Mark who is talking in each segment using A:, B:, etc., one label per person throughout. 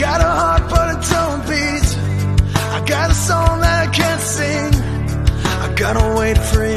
A: got a heart, but it don't beat. I got a song that I can't sing. I gotta wait for you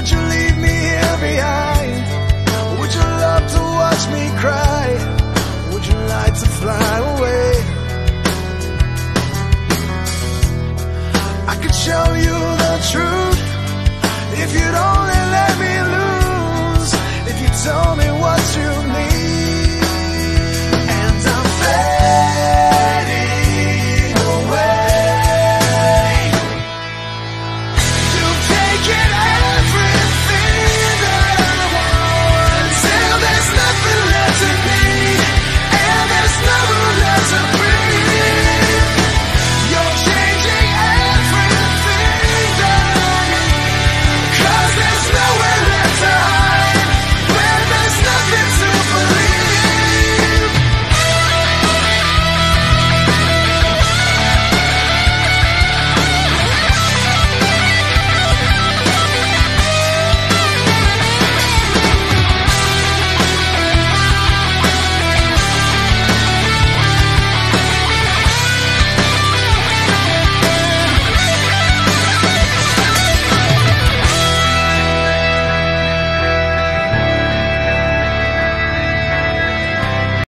A: Would you leave me here behind? Would you love to watch me cry? Would you like to fly away? I could show you.